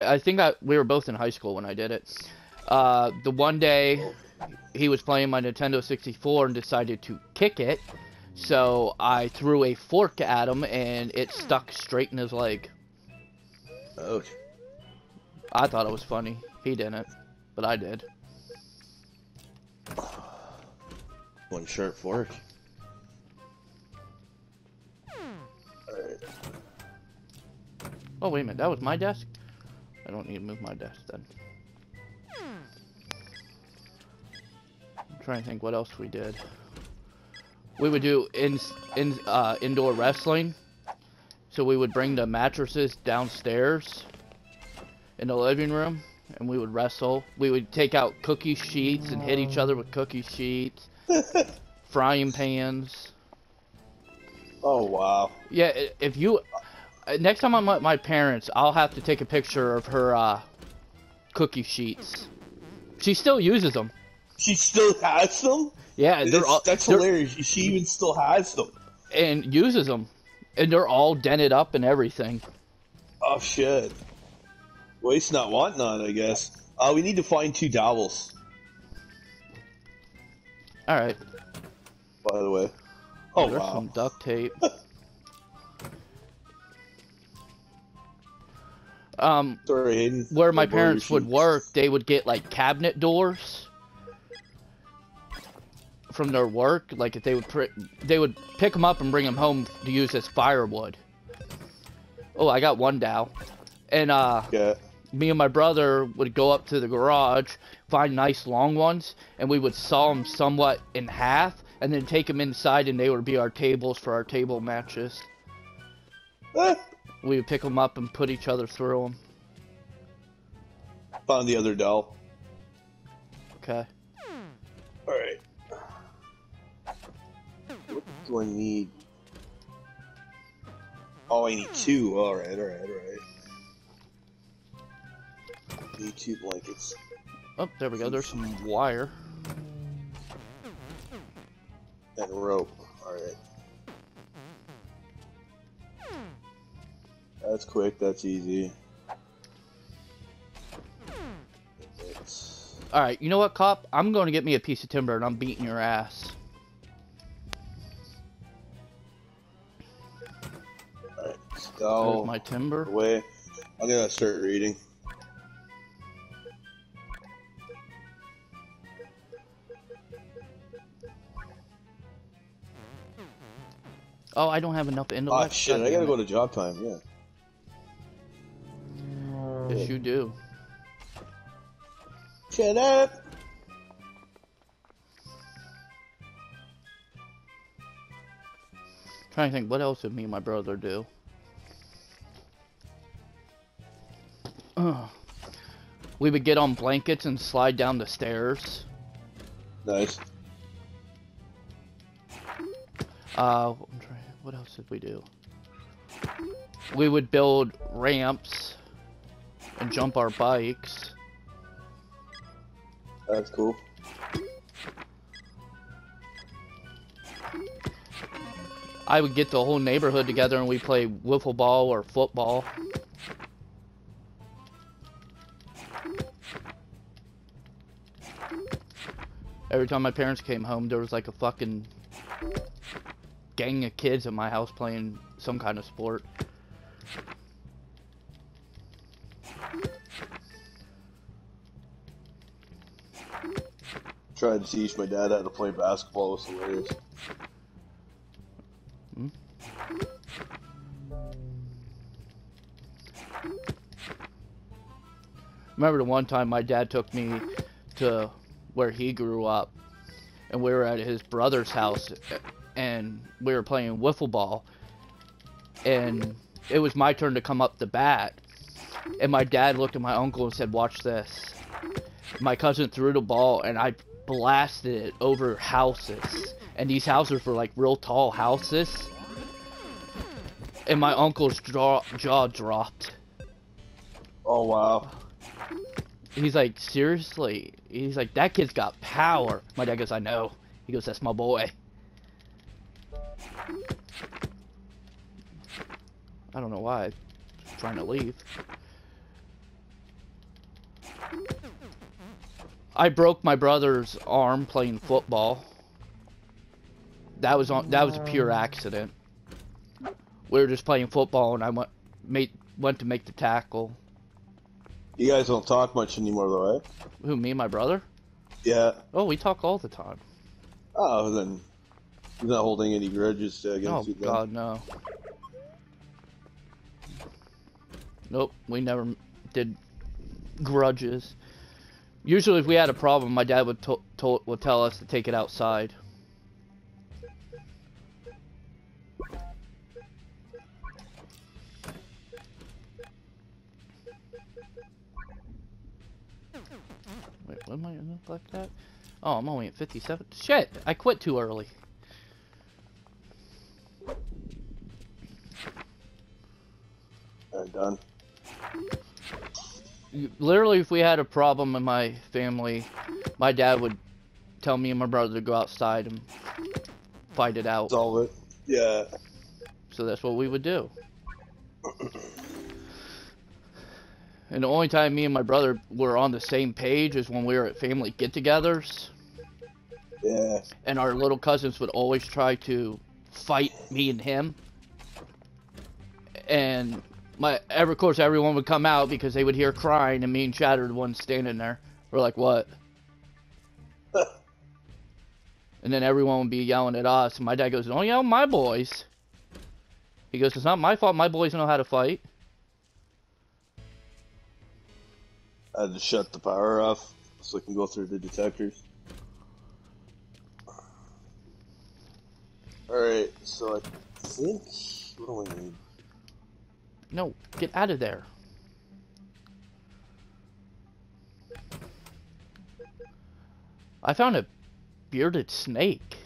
I think I we were both in high school when I did it. Uh, the one day he was playing my Nintendo 64 and decided to kick it, so I threw a fork at him and it stuck straight in his leg. Oh, I thought it was funny. He didn't, but I did. one sharp fork. Oh wait a minute, that was my desk. I don't need to move my desk then. I'm trying to think what else we did. We would do in in uh, indoor wrestling. So we would bring the mattresses downstairs in the living room, and we would wrestle. We would take out cookie sheets and hit each other with cookie sheets, frying pans. Oh wow. Yeah, if you next time I'm at my parents, I'll have to take a picture of her uh, cookie sheets. She still uses them. She still has them. Yeah, they're That's, all that's they're- hilarious. She even still has them. and uses them, and they're all dented up and everything. Oh shit. Waste not, want none. I guess. Uh, we need to find two dowels. All right, By the way. Oh there's wow. some duct tape. um, Sorry, Hayden. where my parents would work, they would get like cabinet doors from their work. Like if they would pr- they would pick them up and bring them home to use as firewood. Oh, I got one dowel, and uh, Yeah. me and my brother would go up to the garage, find nice long ones, and we would saw them somewhat in half, and then take them inside, and they would be our tables for our table matches. We would pick them up and put each other through them. found the other dowel. Okay. All right. What do I need? Oh, I need two. All right, all right, all right. Need two blankets. Oh, there we go. There's some wire. and rope. Alright. That's quick, that's easy. All right. You know what, cop? I'm going to get me a piece of timber, and I'm beating your ass. Alright, let's There's go my timber. away. I'm gonna start reading. Oh, I don't have enough intellect. Oh shit, I gotta go to job time, yeah. Yes, you do. Shut up! trying to think, what else did me and my brother do? Ugh. We would get on blankets and slide down the stairs. Nice. Uh, what else did we do? We would build ramps and jump our bikes. That's cool. I would get the whole neighborhood together and we play wiffle ball or football. Every time my parents came home, there was like a fucking gang of kids at my house playing some kind of sport. Tried to teach my dad how to play basketball was hilarious. Hmm? Remember the one time my dad took me to where he grew up, and we were at his brother's house, and we were playing wiffle ball, and it was my turn to come up the bat, and my dad looked at my uncle and said, "Watch this." My cousin threw the ball, and I blasted it over houses, and these houses were like real tall houses, and my uncle's jaw jaw dropped. Oh wow. He's like, seriously? He's like, that kid's got power. My dad goes, I know. He goes, that's my boy. I don't know why. I'm trying to leave. I broke my brother's arm playing football. That was on. That was a pure accident. We were just playing football, and I went made went to make the tackle. You guys don't talk much anymore, though, eh? Who? Me and my brother? Yeah. Oh, we talk all the time. Oh, then he's not holding any grudges Oh against you. then. God, no. Nope, we never did grudges. Usually, if we had a problem, my dad would would tell us to take it outside. Wait, what am I gonna like that? Oh, I'm only at 57. Shit, I quit too early. I'm done. Literally, if we had a problem in my family, my dad would tell me and my brother to go outside and fight it out. Solve it. Yeah. So that's what we would do. And the only time me and my brother were on the same page is when we were at family get-togethers, Yeah. and our little cousins would always try to fight me and him. And my, ever, of course, everyone would come out because they would hear crying, and me and Chad are the ones standing there. We're like, "What?" And then everyone would be yelling at us, and my dad goes, "Don't yell at my boys." He goes, "It's not my fault. My boys know how to fight." I had to shut the power off so I can go through the detectors. Alright, so I think. What do we need? No, get out of there. I found a bearded snake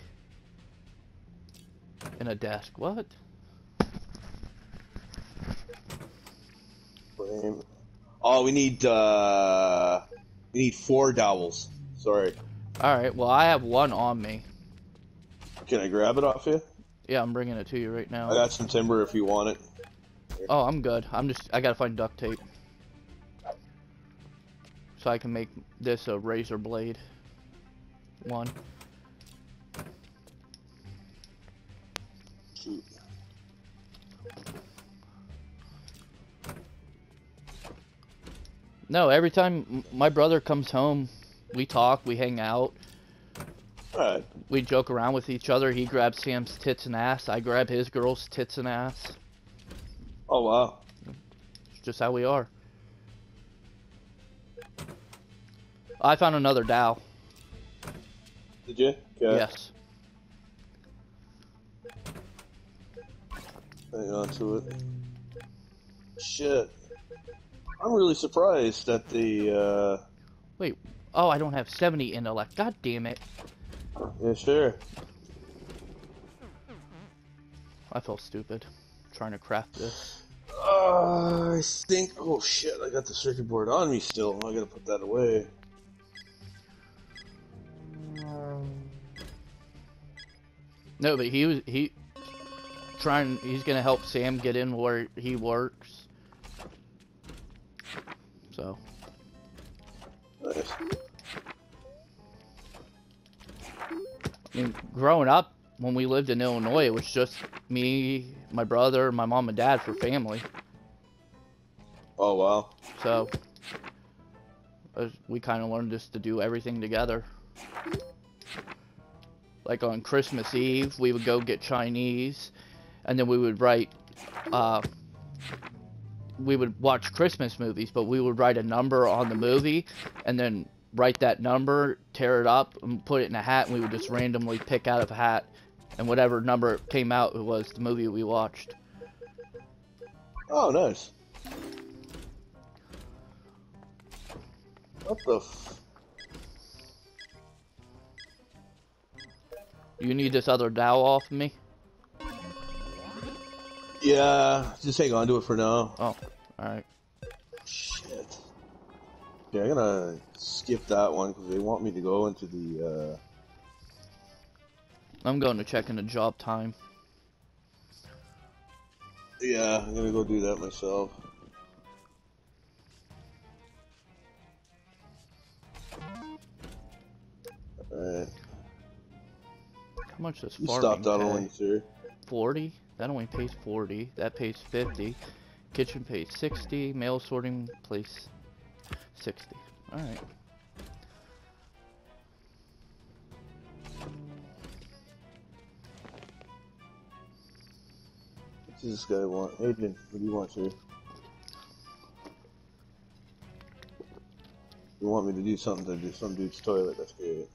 in a desk. What? Oh, we need, uh. We need four dowels. Sorry. Alright, well, I have one on me. Can I grab it off you? Yeah, I'm bringing it to you right now. I got some timber if you want it. Oh, I'm good. I'm just, I gotta find duct tape. So I can make this a razor blade. One. No, every time my brother comes home, we talk, we hang out, Alright. we joke around with each other. He grabs Sam's tits and ass. I grab his girl's tits and ass. Oh, wow. It's just how we are. I found another dowel. Did you? Okay. Yes. Hang on to it. Shit. I'm really surprised that the, uh. Wait. Oh, I don't have 70 intellect. God damn it. Yeah, sure. I felt stupid trying to craft this. Uh, I think. Oh shit! I got the circuit board on me still. I gotta put that away. No, but he was he trying. He's gonna help Sam get in where he works. So Nice. I mean, growing up when we lived in Illinois, it was just me, my brother, my mom and dad for family. Oh wow. So we kind of learned just to do everything together. Like on Christmas Eve, we would go get Chinese, and then we would write. Uh, we would watch Christmas movies, but we would write a number on the movie, and then write that number, tear it up, and put it in a hat, and we would just randomly pick out of a hat, and whatever number came out, it was the movie we watched. Oh, nice. What the? F- You need this other dowel off me? yeah, just hang on to it for now. Oh, alright. Shit. Yeah, I'm gonna skip that one because they want me to go into the. uh... I'm going to check in the job time. Yeah, I'm gonna go do that myself. Alright. How much does you stopped on only, sir. 40? That only pays 40. That pays 50. Kitchen pays 60. Mail sorting place 60. Alright. Does this guy want? Adrian, what do you want, sir? You want me to do something to do some dude's toilet, that's good.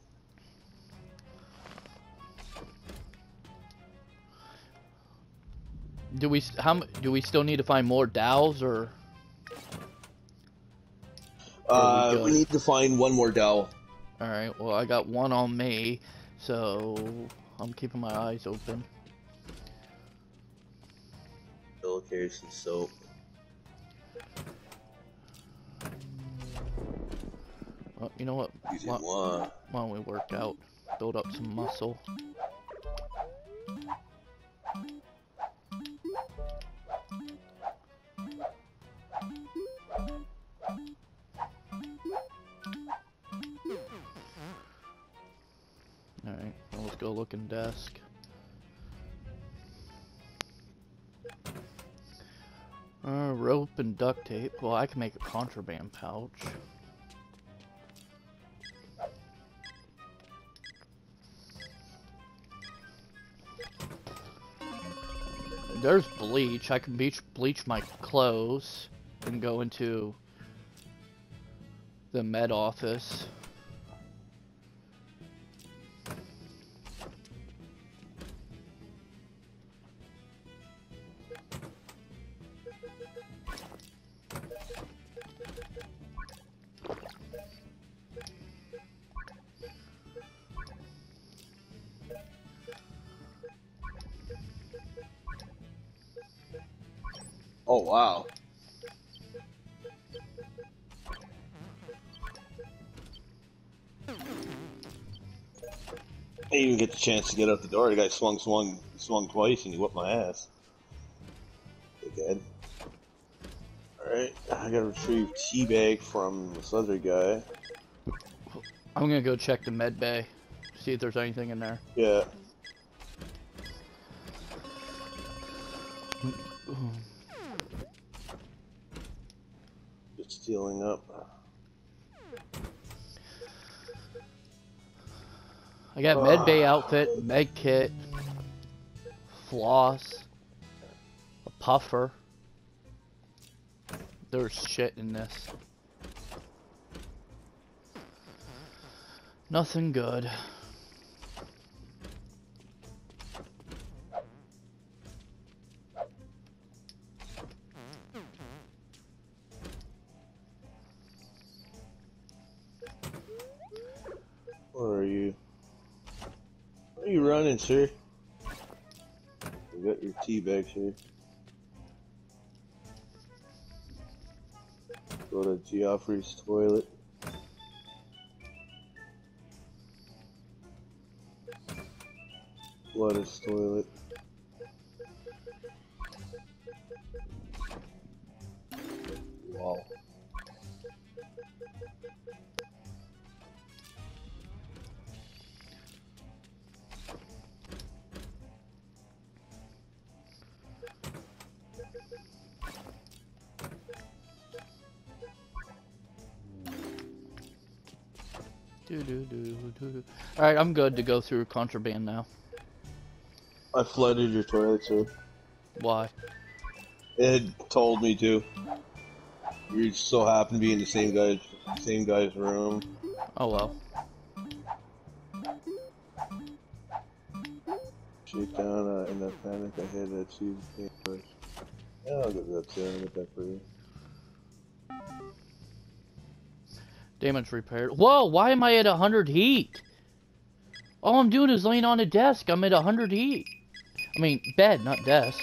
Do we how do we still need to find more dowels or? Uh, we, we, need to find one more dowel. All right. Well, I got one on me, so I'm keeping my eyes open. Carries some soap. Well, you know what? Why, why don't we work out, build up some muscle? Alright, well, let's go look in desk. And duct tape. Well, I can make a contraband pouch. There's bleach. I can bleach my clothes and go into the med office. Oh, wow. I didn't even get the chance to get out the door. The guy swung, swung, swung twice, and he whooped my ass. Good. Alright, I gotta retrieve teabag from this other guy. I'm gonna go check the med bay, see if there's anything in there. Yeah. Healing up. I got med bay outfit, med kit, floss, a puffer. There's shit in this. Nothing good. Running, sir. You got your tea bags here. Go to Geoffrey's toilet. Gladys toilet. Wow. Do, do, do, do. Alright, I'm good to go through contraband now. I flooded your toilet, too. Why? It told me to. You so happen to be in the same guy's same guy's room. Oh well. Shake down uh, in that panic. I had that cheese. Yeah, I'll get that too. I'll get that for you. Damage repaired. Whoa, why am I at 100 heat? All I'm doing is laying on a desk. I'm at 100 heat. I mean, bed, not desk.